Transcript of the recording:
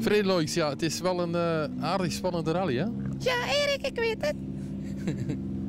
Vredeloos, ja, het is wel een uh, aardig spannende rally, hè? Ja, Erik, ik weet het.